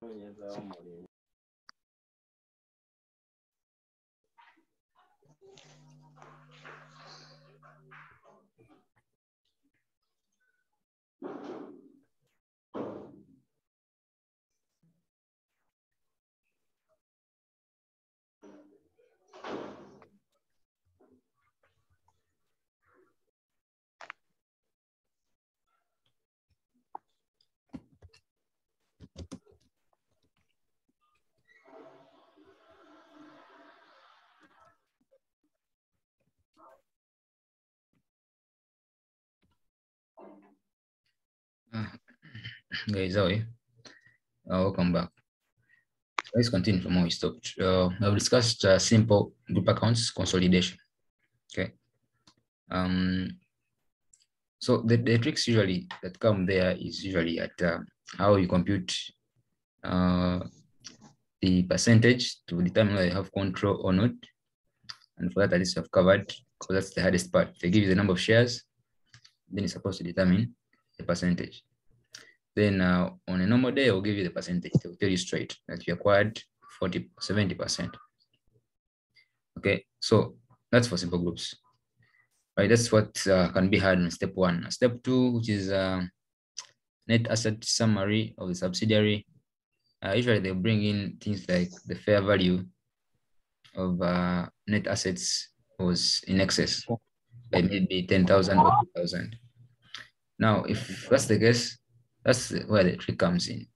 过年只要没零。How are you? Uh, welcome back. Let's continue from where we stopped. Uh, I've discussed uh, simple group accounts consolidation. Okay. Um, so the, the tricks usually that come there is usually at uh, how you compute uh, the percentage to determine whether you have control or not. And for that, at least I've covered because that's the hardest part. They give you the number of shares, then you're supposed to determine the percentage. Then uh, on a normal day, I'll give you the percentage. They'll tell you straight that you acquired 40, 70%. Okay, so that's for simple groups. Right, that's what uh, can be had in step one. Step two, which is uh, net asset summary of the subsidiary. Uh, usually they bring in things like the fair value of uh, net assets was in excess by maybe 10,000 or 2,000. Now, if that's the case, that's where the trick comes in.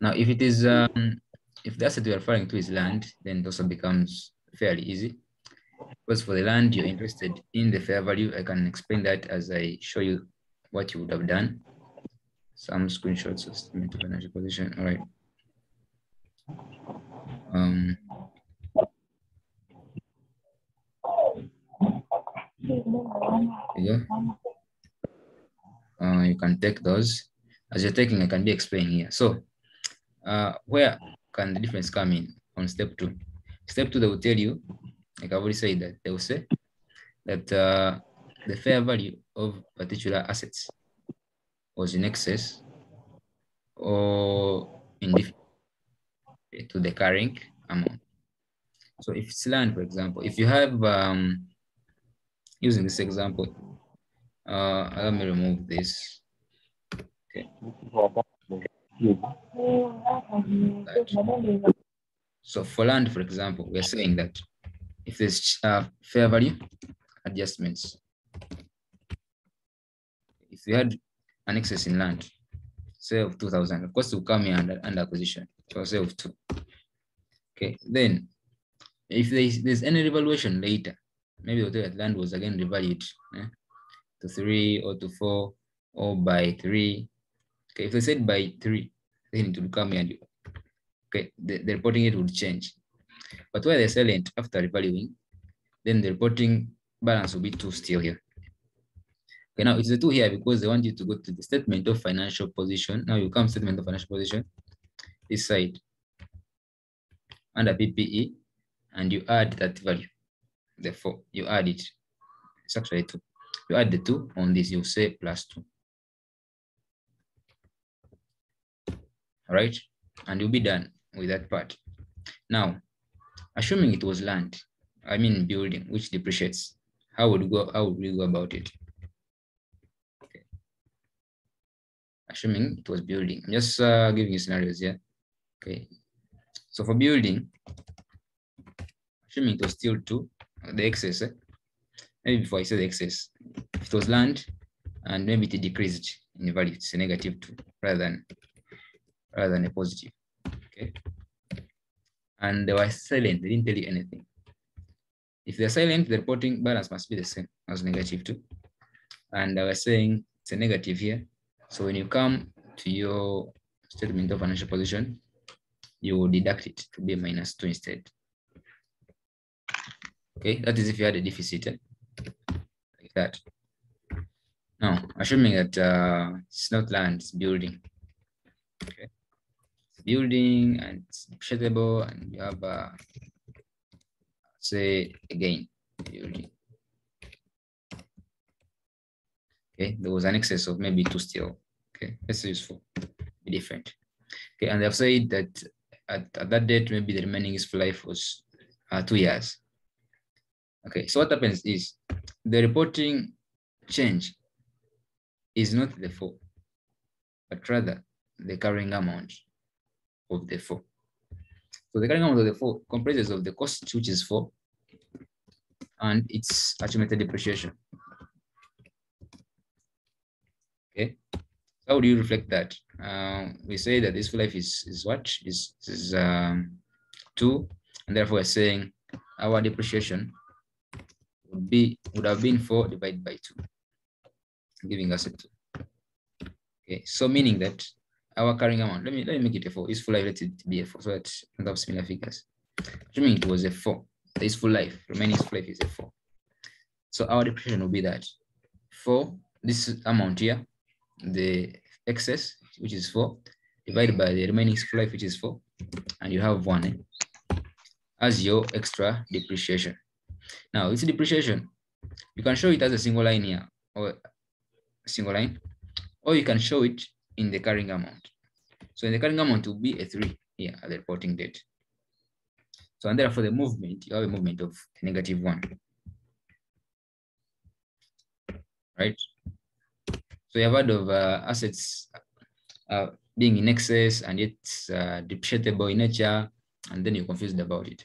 Now, if it is, um, if the asset you're referring to is land, then it also becomes fairly easy. Because for the land you're interested in the fair value, I can explain that as I show you what you would have done. Some screenshots of statement of financial position. All right. Um, go. Uh, you can take those. As you're taking, I can be explaining here. So uh, where can the difference come in on step two? Step two, they will tell you, like I've already said that, they will say that uh, the fair value of particular assets was in excess or indifferent to the carrying amount. So if it's land, for example, if you have, um, using this example, uh, let me remove this. Okay. That. So for land, for example, we're saying that if there's uh, fair value adjustments, if you had an excess in land, say of 2000, of course, it will come here under, under acquisition, so say of two. Okay, then if there's, there's any revaluation later, maybe the land was again revalued eh, to three or to four or by three. Okay, if they said by three, then it would come here. Okay, the, the reporting it would change. But where they're selling after revaluing, then the reporting balance will be two still here. Okay, now it's the two here because they want you to go to the statement of financial position. Now you come statement of financial position, this side, under PPE, and you add that value. Therefore, you add it. It's actually two. You add the two on this, you say plus two. All right, and you'll be done with that part. Now, assuming it was land, I mean building, which depreciates, how would go, how would we go about it? Okay. Assuming it was building, I'm just uh, giving you scenarios here. Okay, so for building, assuming it was still two, the excess, eh? maybe before I say the excess, if it was land and maybe it decreased in value, it's a negative two rather than rather than a positive. Okay. And they were silent, they didn't tell you anything. If they're silent, the reporting balance must be the same as negative two. And I was saying it's a negative here. So when you come to your statement of financial position, you will deduct it to be minus two instead. Okay, that is if you had a deficit eh? like that. Now, assuming that uh, it's not land, it's building. Okay, building and it's and you have, uh, say, again, building. Okay, there was an excess of maybe two still. Okay, that's useful, be different. Okay, and they've said that at, at that date, maybe the remaining useful life was uh, two years. Okay, so what happens is the reporting change is not the four, but rather the carrying amount of the four. So the carrying amount of the four comprises of the cost, which is four, and its accumulated depreciation. Okay, how do you reflect that? Uh, we say that this life is is what is is um, two, and therefore we're saying our depreciation would be would have been four divided by two, giving us a two. Okay, so meaning that our carrying amount, let me let me make it a four. Useful life let it be a four so that we have similar figures. Assuming it was a four, the useful life, remaining useful life is a four. So our depreciation will be that four, this amount here, the excess, which is four, divided by the remaining useful life, which is four, and you have one eh, as your extra depreciation. Now, this depreciation, you can show it as a single line here, or single line, or you can show it in the carrying amount. So in the carrying amount will be a three here at the reporting date. So and therefore the movement, you have a movement of negative one. Right? So you have heard of uh, assets uh, being in excess and yet uh, depreciable in nature, and then you're confused about it.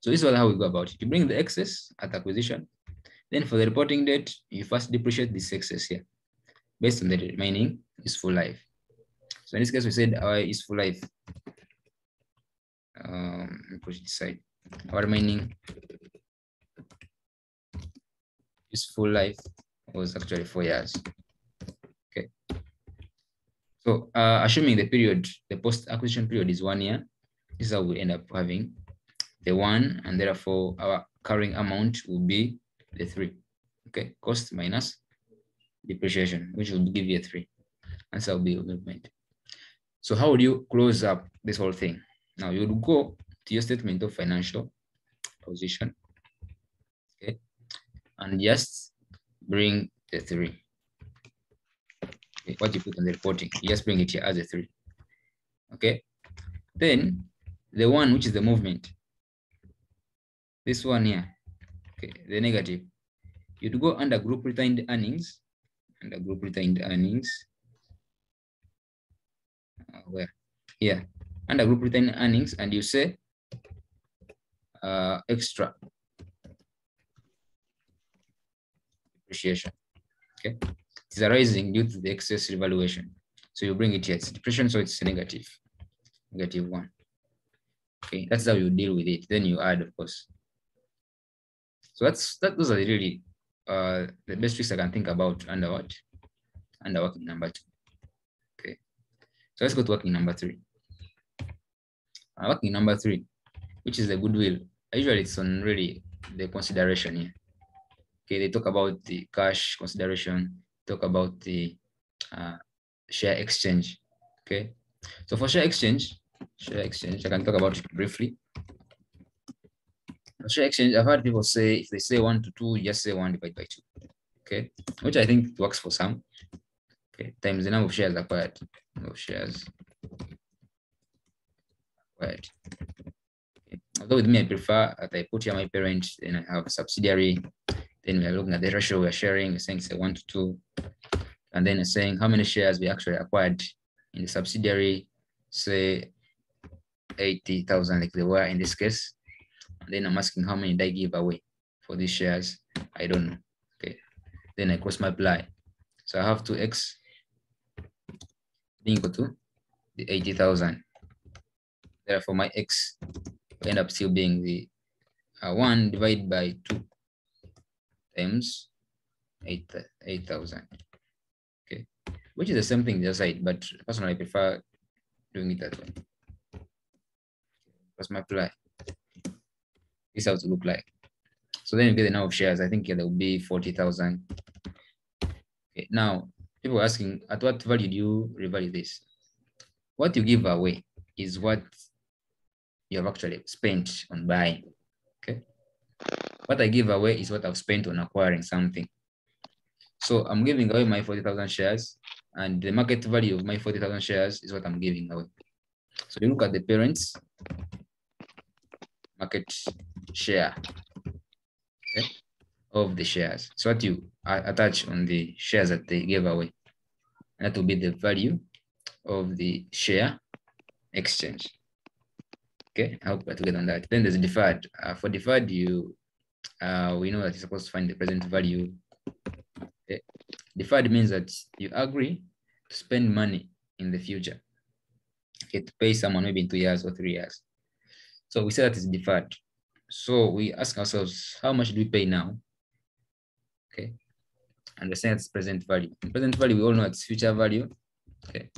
So this is how we go about it. You bring the excess at acquisition. Then for the reporting date, you first depreciate this excess here based on the remaining useful life. So in this case, we said our useful life, um, push this side, our remaining useful life was actually four years. Okay. So uh, assuming the period, the post-acquisition period is one year, this is how we end up having the one, and therefore our carrying amount will be the three. Okay, cost minus depreciation, which will give you a three. And so will be your movement. So how would you close up this whole thing? Now you would go to your statement of financial position. Okay, and just bring the three. Okay, what you put on the reporting, you just bring it here as a three. Okay, then the one which is the movement, this one here, okay, the negative, you'd go under group retained earnings, under group retained earnings, uh, where? Here, under group retained earnings, and you say uh, extra depreciation. Okay, it is arising due to the excess revaluation. So you bring it here, it's depreciation, so it's negative, negative one. Okay, that's how you deal with it. Then you add, of course. So that's that. Those are really uh, the best tricks I can think about under what? Under working number two. Okay, so let's go to working number three. Uh, working number three, which is the goodwill. Usually it's on really the consideration here. Okay, they talk about the cash consideration, talk about the uh, share exchange. Okay, so for share exchange, share exchange, I can talk about it briefly. Share exchange, I've heard people say if they say one to two, just say one divided by two. Okay, which I think works for some. Okay, times the number of shares acquired. Number of shares acquired. Okay. Although with me, I prefer that I put here my parent, then I have a subsidiary. Then we are looking at the ratio we're sharing, we're saying say one to two. And then saying how many shares we actually acquired in the subsidiary, say 80,000 like they were in this case. Then I'm asking how many did I give away for these shares? I don't know. Okay. Then I cross multiply. So I have 2x being equal to the 80,000. Therefore, my x end up still being the uh, 1 divided by 2 times 8,000. 8, okay. Which is the same thing other side, but personally, I prefer doing it that way. Cross multiply. This is how to look like. So then you get the number of shares. I think yeah, there will be 40,000. Okay, now people are asking, at what value do you revalue this? What you give away is what you have actually spent on buying. Okay. What I give away is what I've spent on acquiring something. So I'm giving away my 40,000 shares and the market value of my 40,000 shares is what I'm giving away. So you look at the parents market share okay, of the shares. So what you attach on the shares that they gave away. That will be the value of the share exchange. Okay, I hope we're together on that. Then there's deferred. Uh, for deferred, you uh, we know that you're supposed to find the present value. Okay. Deferred means that you agree to spend money in the future. Okay, to pay someone maybe in two years or three years. So we say that is deferred. So we ask ourselves, how much do we pay now? Okay. Understand it's present value. Present value, we all know it's future value. Okay.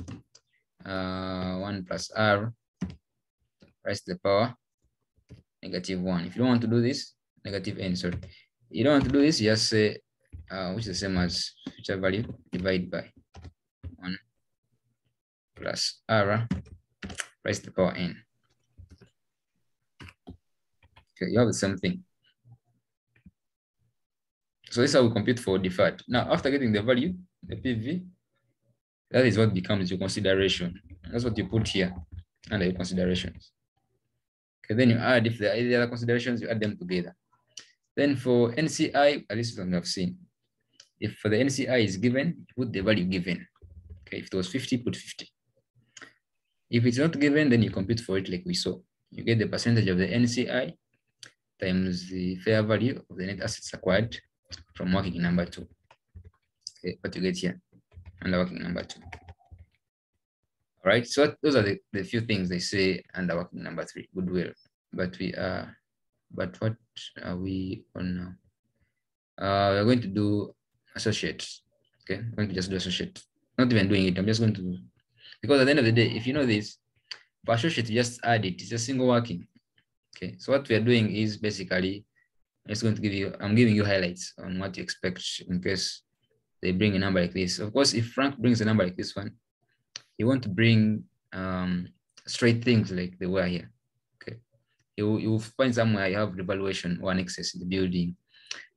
Uh, one plus R raised to the power negative one. If you don't want to do this, negative n, sorry. You don't want to do this, just say, uh, which is the same as future value, divided by one plus R raised to the power n. Okay, you have the same thing. So this is how we compute for deferred. Now, after getting the value, the PV, that is what becomes your consideration. That's what you put here under your considerations. Okay, then you add, if there are any other considerations, you add them together. Then for NCI, at least what we have seen. If for the NCI is given, put the value given. Okay, if it was 50, put 50. If it's not given, then you compute for it like we saw. You get the percentage of the NCI times the fair value of the net assets acquired from working number two. Okay, what you get here under working number two. All right, so those are the, the few things they say under working number three, goodwill. But we are, but what are we on now? Uh, we're going to do associates. Okay, I'm going to just do associate. Not even doing it, I'm just going to, because at the end of the day, if you know this, for associate, you just add it, it's a single working. Okay, so what we are doing is basically, I'm going to give you, I'm giving you highlights on what you expect in case they bring a number like this. Of course, if Frank brings a number like this one, he want to bring um, straight things like they were here. Okay, you you will find somewhere you have revaluation or an excess in the building.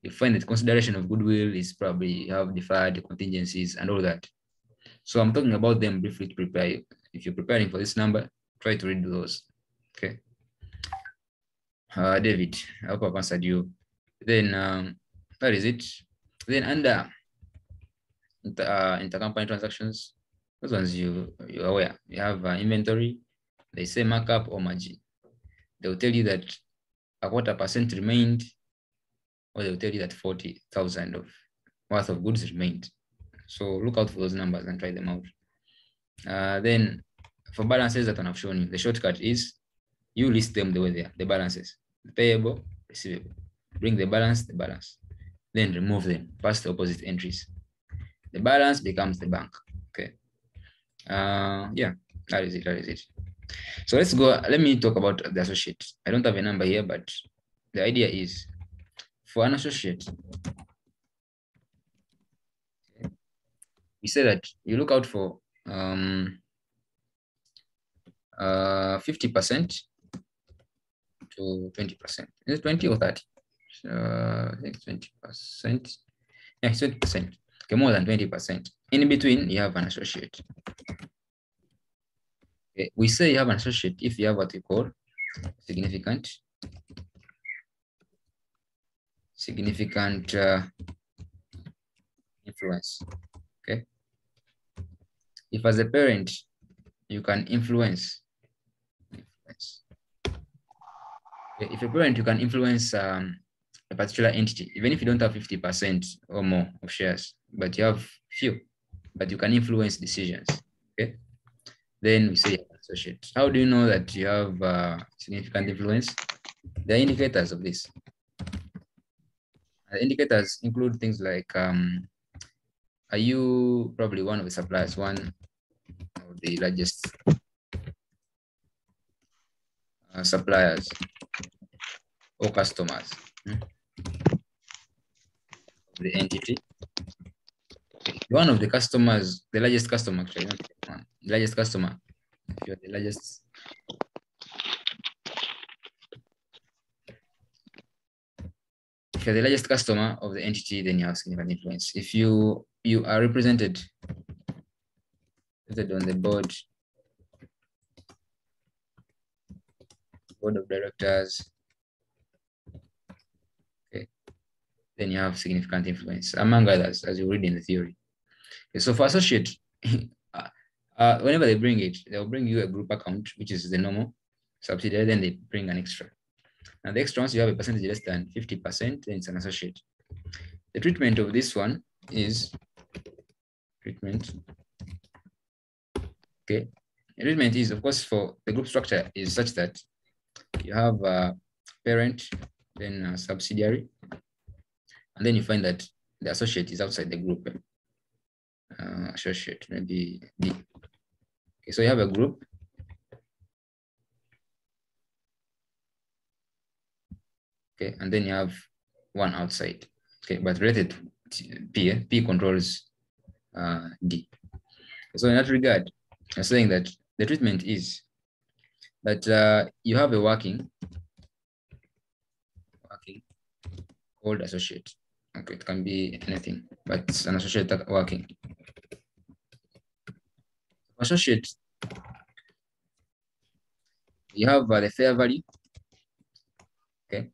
You find that consideration of goodwill is probably you have deferred contingencies and all that. So I'm talking about them briefly to prepare you. If you're preparing for this number, try to read those. Okay. Uh, David, I hope I've answered you. Then um, that is it. Then under inter, uh, intercompany transactions, those ones you you're aware. You have uh, inventory, they say markup or margin. They'll tell you that a quarter percent remained, or they'll tell you that 40,000 of worth of goods remained. So look out for those numbers and try them out. Uh, then for balances that I've shown you, the shortcut is you list them the way they are, the balances, payable, receivable. Bring the balance, the balance. Then remove them, pass the opposite entries. The balance becomes the bank. Okay. Uh, yeah, that is it. That is it. So let's go. Let me talk about the associate. I don't have a number here, but the idea is for an associate, we say that you look out for um, uh, 50% to 20%. Is it 20 or 30? Uh, 20%. Yeah, 20%. Okay, more than 20%. In between, you have an associate. Okay, we say you have an associate if you have what we call significant significant uh, influence. Okay. If as a parent, you can influence. influence. If parent, you can influence um, a particular entity, even if you don't have 50% or more of shares, but you have few, but you can influence decisions. Okay. Then we say associate. How do you know that you have uh, significant influence? The indicators of this. The indicators include things like um, are you probably one of the suppliers, one of the largest uh, suppliers or customers hmm, the entity? One of the customers, the largest customer, actually, one, the largest customer, if you're the largest if you're the largest customer of the entity, then you have significant influence. If you you are represented, represented on the board board of directors. Okay. Then you have significant influence, among others, as you read in the theory. Okay, so for associate, uh, uh, whenever they bring it, they'll bring you a group account, which is the normal subsidiary, then they bring an extra. And the extra, once you have a percentage less than 50%, then it's an associate. The treatment of this one is treatment. Okay, the treatment is, of course, for the group structure is such that you have a parent, then a subsidiary, and then you find that the associate is outside the group. Uh, associate, maybe B. Okay, so you have a group. Okay, and then you have one outside. Okay, but related to P, eh? P controls uh, D. So in that regard, I'm saying that the treatment is that uh, you have a working, working called associate. Okay, it can be anything, but it's an associate working. Associate, you have uh, the fair value, okay,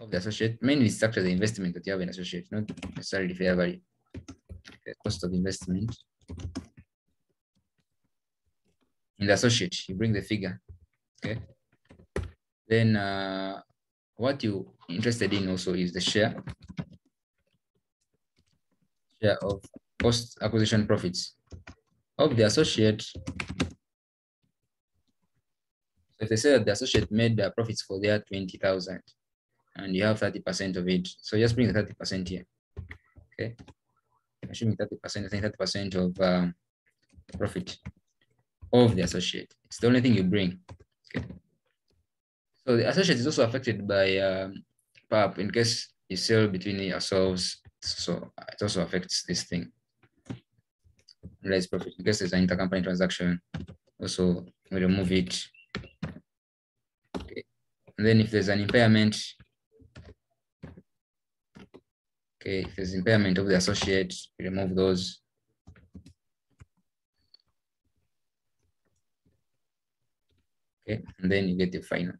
of the associate. Mainly it's actually the investment that you have in associate, not necessarily fair value. Okay, cost of investment. In the associate, you bring the figure, okay. Then uh, what you interested in also is the share, share of post acquisition profits of the associate. So if they say that the associate made the profits for their 20,000 and you have 30% of it, so just bring the 30% here, okay? Assuming 30%, I think 30% of um, profit of the associate. It's the only thing you bring, okay? So the associate is also affected by um, PAP in case you sell between yourselves. So it also affects this thing. Realized profit case there's an intercompany transaction. Also, we remove it. Okay. And then if there's an impairment, okay, if there's impairment of the associate, we remove those. Okay, and then you get the final.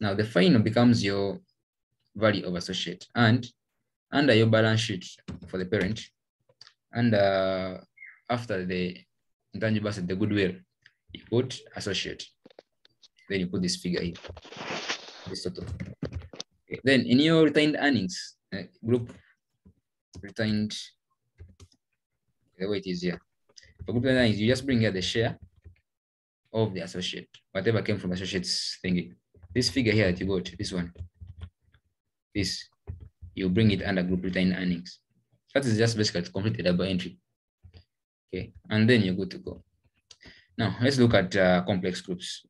Now the final becomes your value of associate and under your balance sheet for the parent and uh, after the intangible asset, the goodwill, you put associate. Then you put this figure here, this total. Okay. Then in your retained earnings uh, group, retained, the way it is here. For group earnings, you just bring here the share of the associate, whatever came from associates thingy. This figure here that you got, this one, this, you bring it under group retained earnings. That is just basically to complete the double entry. Okay, and then you're good to go. Now let's look at uh, complex groups.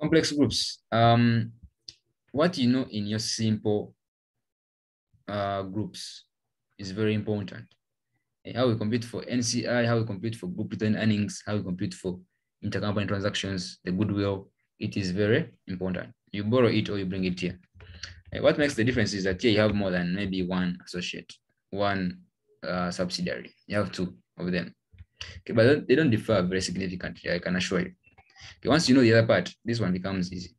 Complex groups. Um, what you know in your simple uh, groups is very important. How we compute for NCI, how we compute for group return earnings, how we compute for intercompany transactions, the goodwill, it is very important. You borrow it or you bring it here. What makes the difference is that here you have more than maybe one associate, one uh, subsidiary. You have two of them. Okay, but they don't differ very significantly, I can assure you. Okay, once you know the other part, this one becomes easy.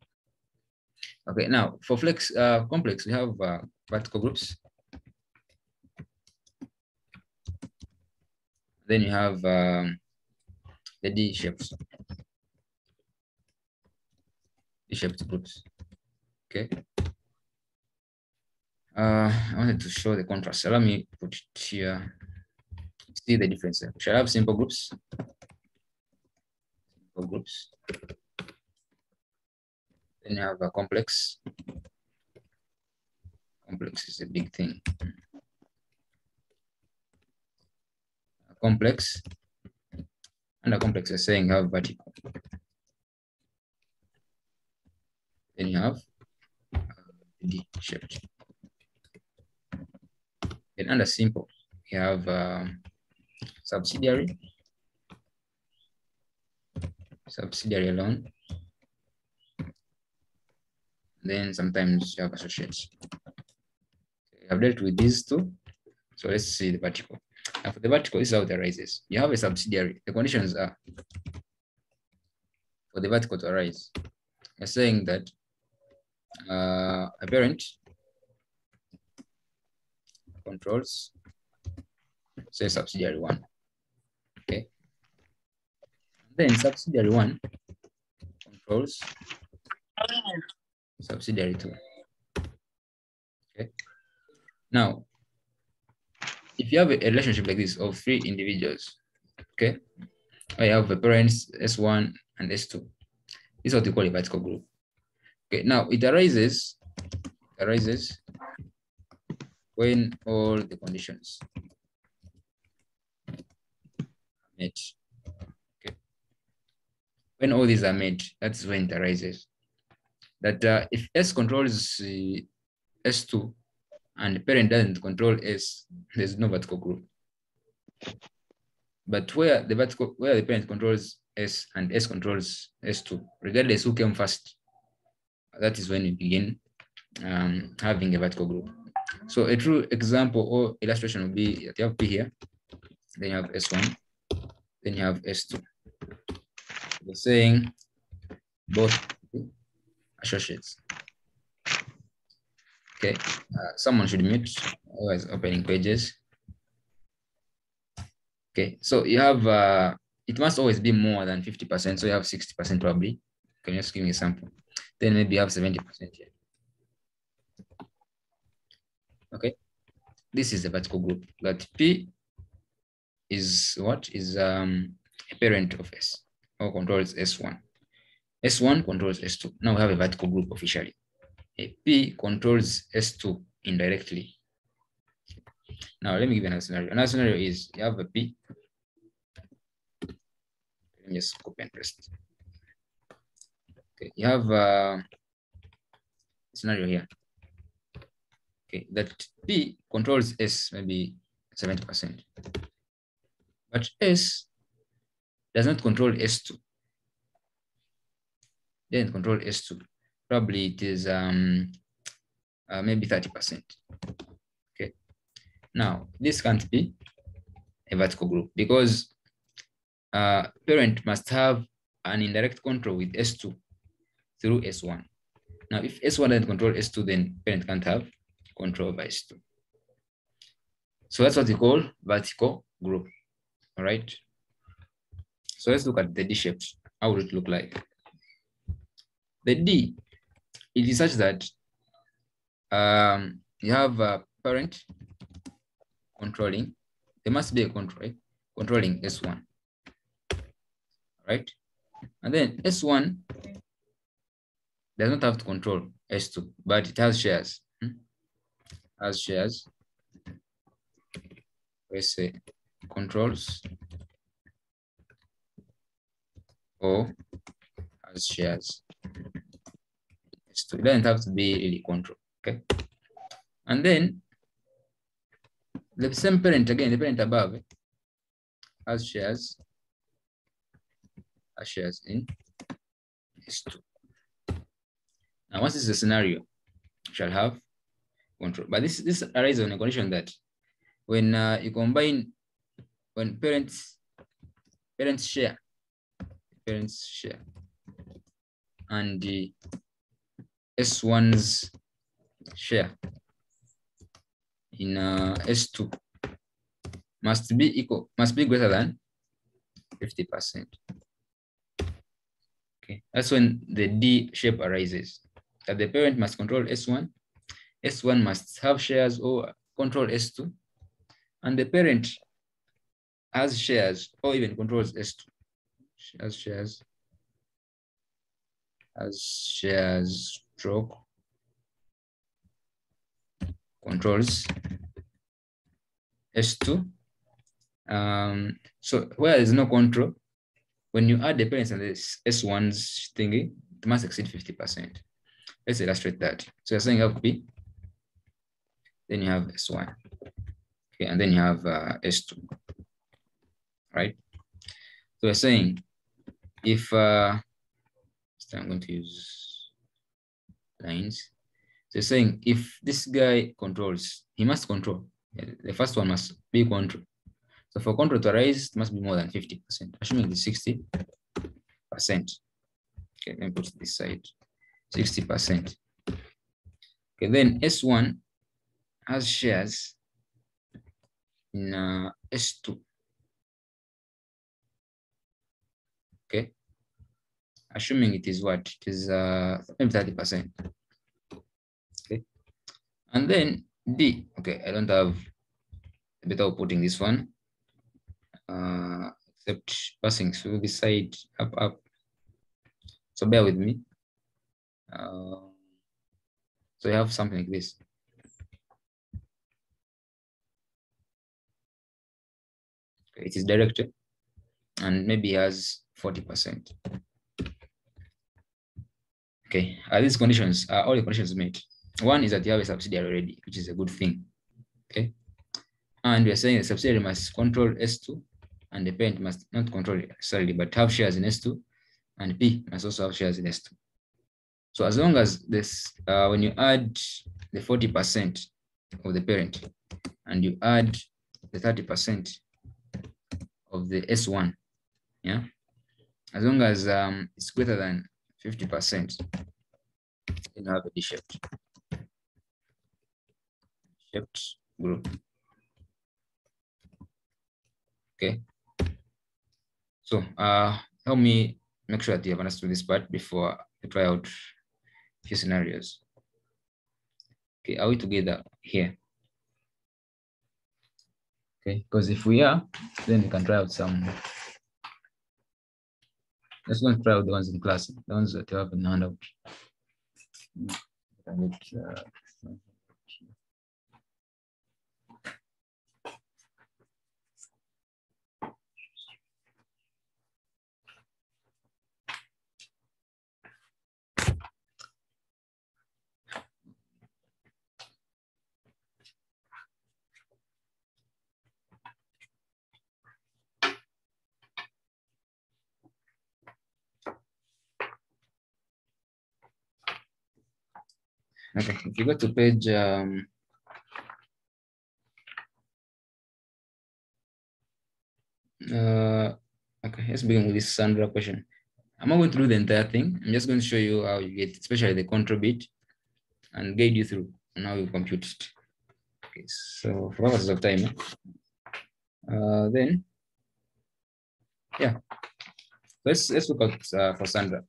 Okay, now for flex uh, complex, we have uh, vertical groups. Then you have um, the D shapes. D shaped groups. Okay. Uh, I wanted to show the contrast. Allow me to put it here. See the difference. We shall have simple groups. Simple groups. Then you have a complex. Complex is a big thing. A complex. A complex is saying have vertical. Then you have D shaped. Then under simple, we have um, subsidiary, subsidiary alone. Then sometimes you have associates. Okay, I've dealt with these two. So let's see the vertical. For the vertical, this is how it arises. You have a subsidiary. The conditions are for the vertical to arise. You're saying that uh, a parent controls, say subsidiary one. Okay. Then subsidiary one controls subsidiary two. Okay. Now, if you have a relationship like this of three individuals, okay, I have the parents S1 and S2. This is what we call a vertical group. Okay, now it arises, arises when all the conditions are met. Okay. When all these are met, that's when it arises. That uh, if S controls uh, S2 and the parent doesn't control S, there's no vertical group. But where the vertical, where the parent controls S and S controls S2, regardless who came first, that is when we begin um, having a vertical group. So a true example or illustration would be you have P here, then you have S1, then you have S2. We're saying both associates. Okay, uh, someone should mute, otherwise opening pages. Okay, so you have, uh, it must always be more than 50%, so you have 60% probably. Can you just give me a sample? Then maybe you have 70% here. Okay, this is the vertical group, that P is what? Is um, a parent of S, or controls S1. S1 controls S2. Now we have a vertical group officially. P controls S2 indirectly. Now let me give another scenario. Another scenario is you have a P. Let me just copy and paste. Okay, you have a scenario here. Okay, that P controls S maybe 70%. But S does not control S2. Doesn't control S2. Probably it is um, uh, maybe 30%. Okay. Now, this can't be a vertical group because uh, parent must have an indirect control with S2 through S1. Now, if S1 doesn't control S2, then parent can't have control over S2. So that's what we call vertical group. All right. So let's look at the D shapes. How would it look like? The D, it is such that um, you have a parent controlling, there must be a control, controlling S1, right? And then S1 does not have to control S2, but it has shares, hmm? has shares, let's say controls or has shares. It doesn't have to be really control, okay? And then the same parent again, the parent above has shares, has shares in S2. Now, once this is a scenario, shall have control. But this this arises on a condition that when uh, you combine, when parents parents share, parents share, and the S1's share in uh, S2 must be equal, must be greater than 50%. Okay, that's when the D shape arises. That the parent must control S1, S1 must have shares or control S2, and the parent has shares or even controls S2, has shares, has shares stroke controls S2. Um, so where there's no control, when you add parents and this S1's thingy, it must exceed 50%. Let's illustrate that. So you're saying you have B, then you have S1, okay, and then you have uh, S2, right? So we're saying if, uh, I'm going to use lines. So saying if this guy controls, he must control. The first one must be control. So for control to arise, it must be more than 50%, assuming it's 60%. Okay, let me put this side, 60%. Okay, then S1 has shares in uh, S2. Okay, assuming it is what? It is uh, 30%. Okay, and then D, okay, I don't have a better putting this one, uh, except passing through the side up, up. So bear with me. Uh, so you have something like this. Okay, it is directed and maybe has 40%. Okay, are these conditions, are all the conditions met? One is that you have a subsidiary already, which is a good thing. Okay. And we are saying the subsidiary must control S2 and the parent must not control it necessarily, but have shares in S2 and P must also have shares in S2. So as long as this, uh, when you add the 40% of the parent and you add the 30% of the S1, yeah, as long as um, it's greater than 50%, in have a D-shaped shaped group. Okay. So uh, help me make sure that you have understood this part before I try out a few scenarios. Okay, are we together here? Okay, because if we are, then we can try out some. Let's go and try out the ones in class, the ones that you have in the handout. uh, Okay, if you go to page um, uh, okay, let's begin with this Sandra question. I'm not going to do the entire thing. I'm just going to show you how you get, especially the control bit, and guide you through and how you compute it. Okay, so for purposes of time, uh, then yeah, let's let's look at uh, for Sandra.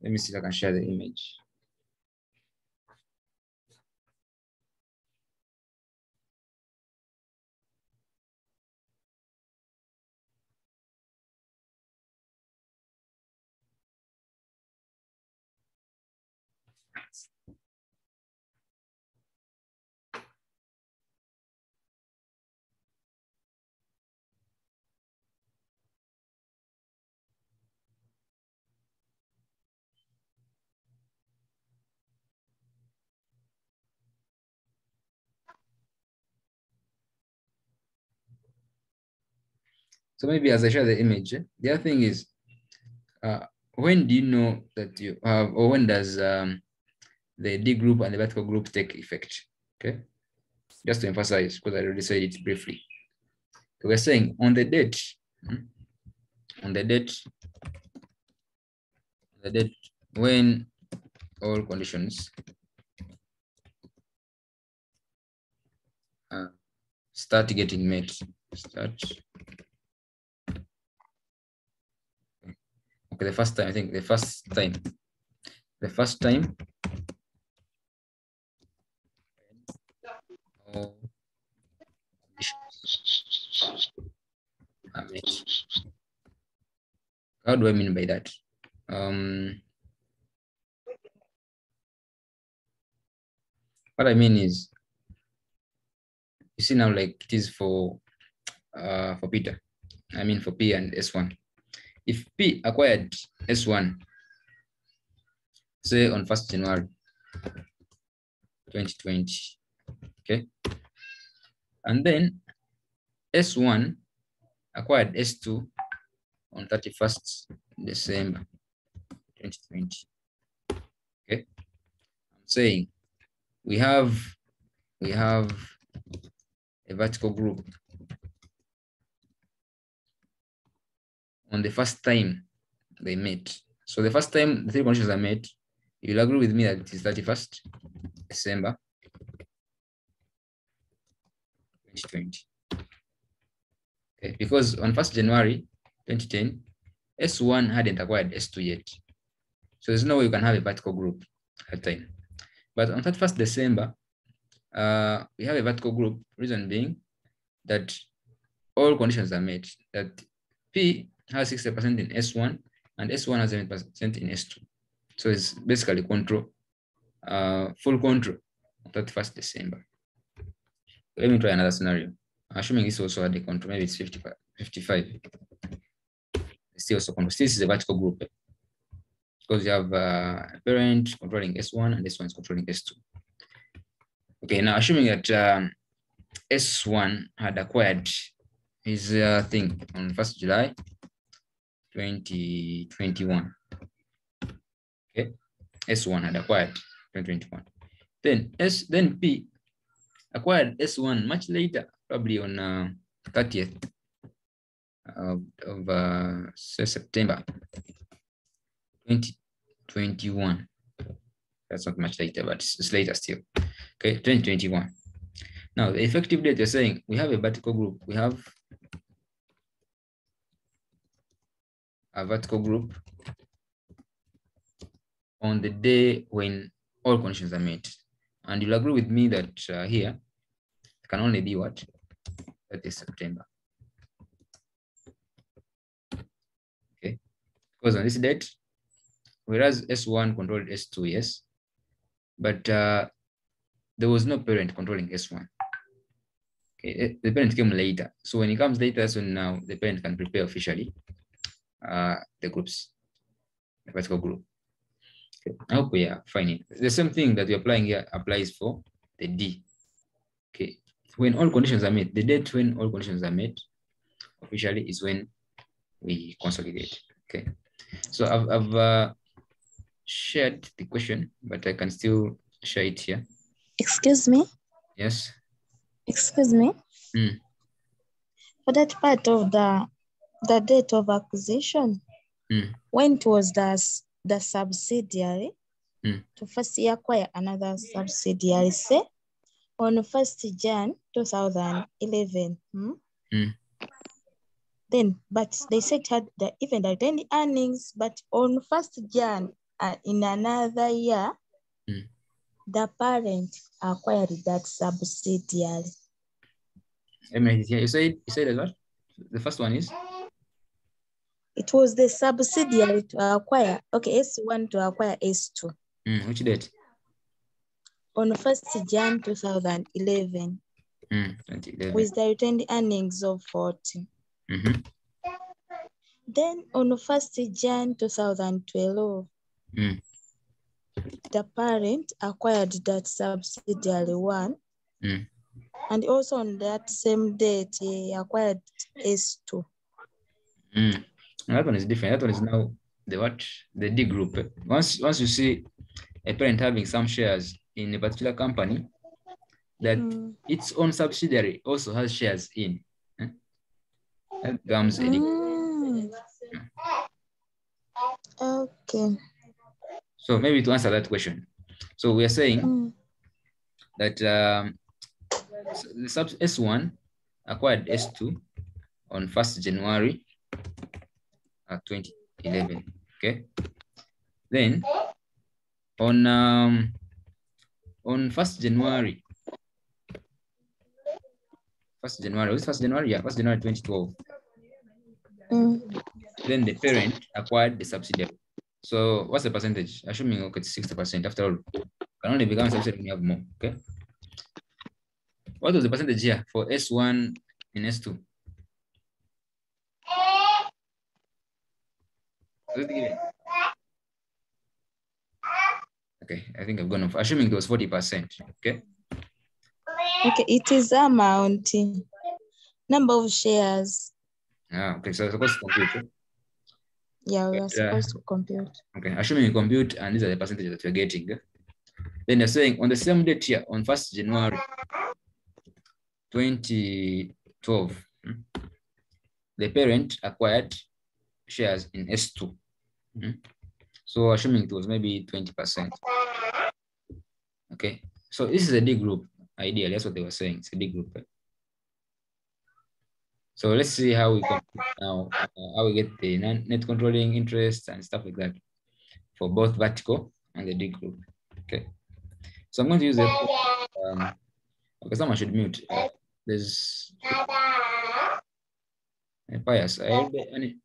Let me see if I can share the image. So maybe as I share the image, the other thing is, uh, when do you know that you have, or when does um, the D group and the vertical group take effect? Okay, just to emphasize, because I already said it briefly. So we're saying on the date, hmm, on the date, the date when all conditions uh, start getting met, start okay, the first time, I think the first time, the first time, How do I mean by that? Um, what I mean is, you see now, like it is for uh, for Peter. I mean for P and S1 if P acquired S1, say on 1st January 2020, okay? And then S1 acquired S2 on 31st December 2020, okay? I'm saying we have, we have a vertical group on the first time they met. So the first time the three conditions are met, you'll agree with me that it is 31st December 2020. Okay, because on 1st January 2010, S1 hadn't acquired S2 yet. So there's no way you can have a vertical group at time. But on 31st December, uh, we have a vertical group, reason being that all conditions are met, that P has 60% in S1 and S1 has 70% in S2. So it's basically control, uh, full control 31st December. Let me try another scenario. Assuming this also had a control, maybe it's 55. 55. Still also control. This is a vertical group eh? because you have uh, a parent controlling S1 and S1 is controlling S2. Okay, now assuming that um, S1 had acquired his uh, thing on 1st July 2021. Okay, S1 had acquired 2021. Then S then P acquired S1 much later, probably on uh, 30th of, of uh, September 2021. That's not much later, but it's, later still. Okay, 2021. Now, the effective date, you're saying we have a vertical group. We have a vertical group on the day when all conditions are met. And you'll agree with me that uh, here can only be what? That is September. Okay, because on this date, whereas S1 controlled S2, yes, but uh, there was no parent controlling S1. Okay, the parent came later. So when it comes later, so now the parent can prepare officially uh, the groups, the vertical group. Okay. I hope we are finding the same thing that we're applying here applies for the D. Okay, when all conditions are met, the date when all conditions are met officially is when we consolidate. Okay, so I've, I've uh, shared the question, but I can still share it here. Excuse me? Yes. Excuse me? Mm. For that part of the the date of acquisition, Mm. when it was the, the subsidiary Mm. to first acquire another subsidiary, say on 1st Jan 2011. hmm? Mm. Then, but they said the, even the any earnings, but on 1st Jan uh, in another year, Mm. the parent acquired that subsidiary. Let me write it here. You said you said what? The first one is It was the subsidiary to acquire, okay, S1 to acquire S2 mm, which date? on 1st Jan 2011 Mm, 2011. with the retained earnings of 40. Mhm. Then on 1st Jan 2012, Mm. the parent acquired that subsidiary one. Mm. And also on that same date, he acquired S2. Mm. That one is different. That one is now the what? The D group. Once once you see a parent having some shares in a particular company, that Mm. its own subsidiary also has shares in. eh, That becomes a D. Mm. Okay. So maybe to answer that question. So we are saying Mm. that um, the sub S1 acquired S2 on 1st January uh, 2011. Okay. Then on um, on 1st January, 1st January, was 1st January? Yeah, 1st January 2012. Mm. Then the parent acquired the subsidiary. So what's the percentage? Assuming okay, it's 60% after all, can only become subsidiary when you have more. Okay. What was the percentage here for S1 and S2? Was it given? Okay, I think I've gone off. Assuming it was 40%. Okay. Okay, it is amount, number of shares. Yeah, okay, so it's supposed to compute. eh? Yeah, we are But, uh, supposed to compute. Okay, assuming you compute and these are the percentages that you're getting. eh? Then you're saying on the same date here, on 1st January 2012, hmm, the parent acquired shares in S2. Mhm. So assuming it was maybe 20%. Okay, so this is a D group, ideally, that's what they were saying, it's a D group. So let's see how we can now, uh, how we get the net controlling interest and stuff like that for both vertical and the D group. Okay, so I'm going to use the um, okay, someone should mute. Uh, there's uh, Pius. I already,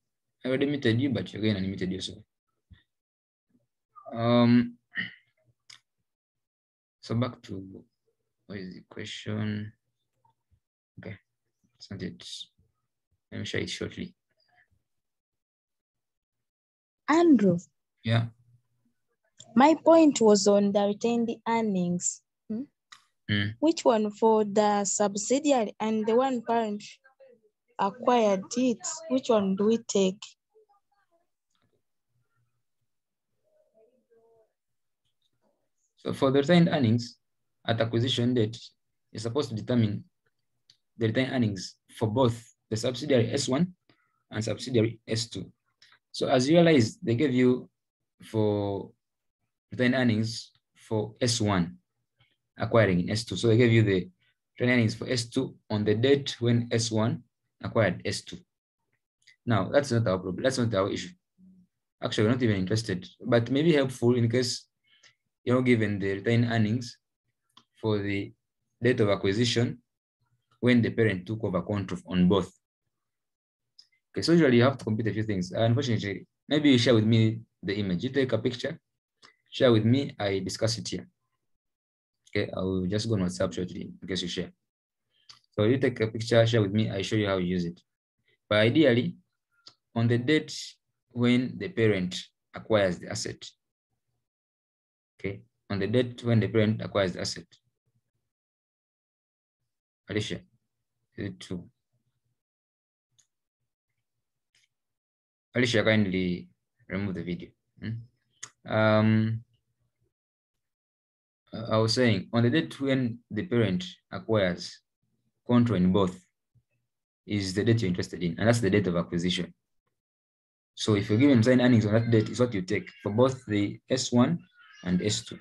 I already muted you, but you're again unmuted yourself. Um, so back to what is the question? Okay, it's it. Let me share it shortly. Andrew, Yeah. my point was on the retained earnings. Hmm? Mm. Which one for the subsidiary and the one parent acquired it? Which one do we take? So for the retained earnings at acquisition date, you're supposed to determine the retained earnings for both the subsidiary S1 and subsidiary S2. So as you realize, they gave you for retained earnings for S1 acquiring in S2. So they gave you the retained earnings for S2 on the date when S1 acquired S2. Now, that's not our problem. That's not our issue. Actually, we're not even interested, but maybe helpful in case you're given the retained earnings for the date of acquisition when the parent took over control on both. Okay, so usually you have to compute a few things. Uh, unfortunately, maybe you share with me the image. You take a picture, share with me, I discuss it here. Okay, I will just go on WhatsApp shortly in case you share. So you take a picture, share with me, I show you how you use it. But ideally, on the date when the parent acquires the asset, okay, on the date when the parent acquires the asset. It true? Alicia, kindly remove the video. Hmm? Um, I was saying on the date when the parent acquires control in both is the date you're interested in, and that's the date of acquisition. So if you're given sign earnings on that date, is what you take for both the S1 and S2.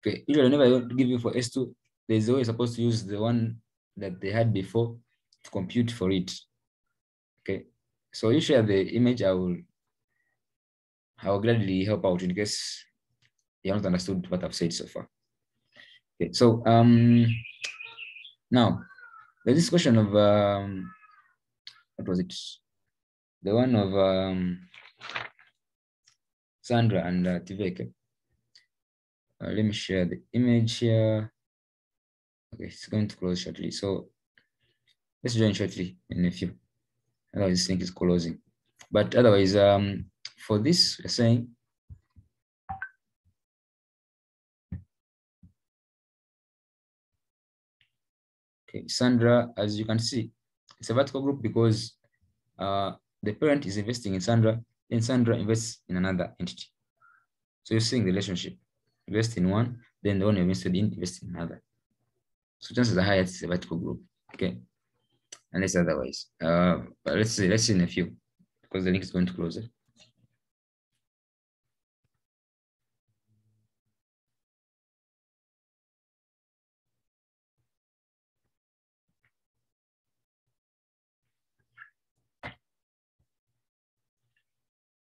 Okay, usually I want give you for S2, there's always supposed to use the one that they had before to compute for it. Okay, so you share the image, I will I will gladly help out in case you haven't understood what I've said so far. Okay, so um now there's this question of um what was it? The one of um Sandra and uh, Tiveke. Uh, let me share the image here. Okay, it's going to close shortly. So let's join shortly in a few. Otherwise, this thing is closing. But otherwise, um, for this, we're saying Okay, Sandra, as you can see, it's a vertical group because uh, the parent is investing in Sandra, then Sandra invests in another entity. So you're seeing the relationship. Invest in one, then the one invested in, invest in another. So chances are high it's vertical group. Okay. Unless otherwise. Uh, but let's see, let's see in a few because the link is going to close it.